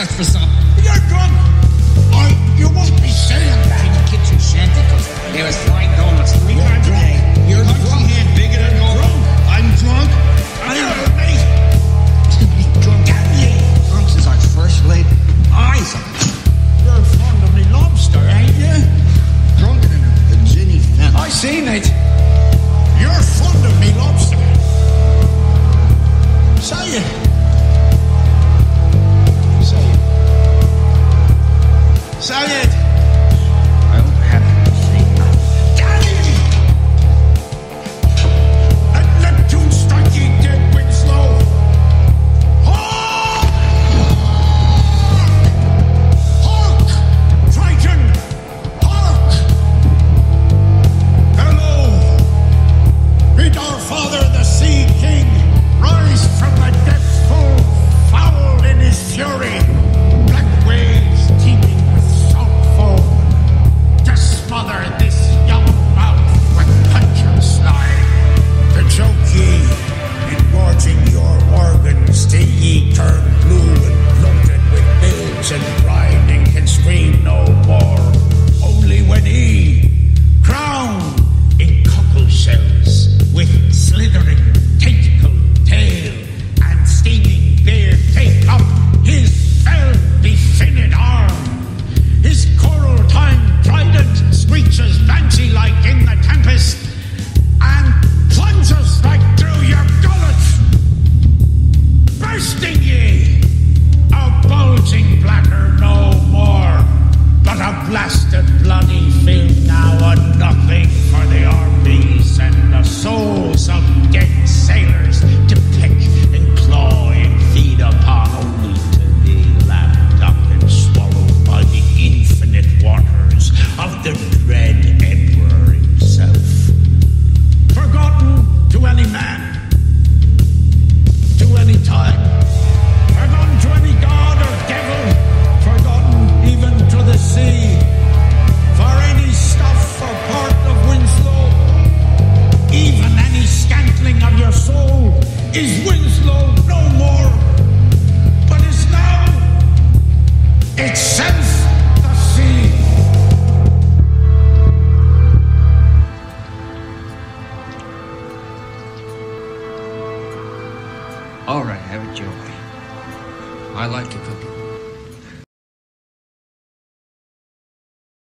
got for some. You're drunk. I, you won't be saying that. In the kitchen shanty, cause there was fried donuts three times a day. You're drunk. hand bigger than your Drunk. I'm drunk. I know, mate. drunk. Damn ye. Drunk since I first laid eyes on you. You're fond of me lobster, ain't you? Drunker than a, a Ginny Fenn. I seen it. It. I don't have to say nothing. Daddy! Let Neptune strike ye dead, Winslow! Hark! Hark! Triton! Hark! Hello! Bid All right, have it your way. I like to cook it.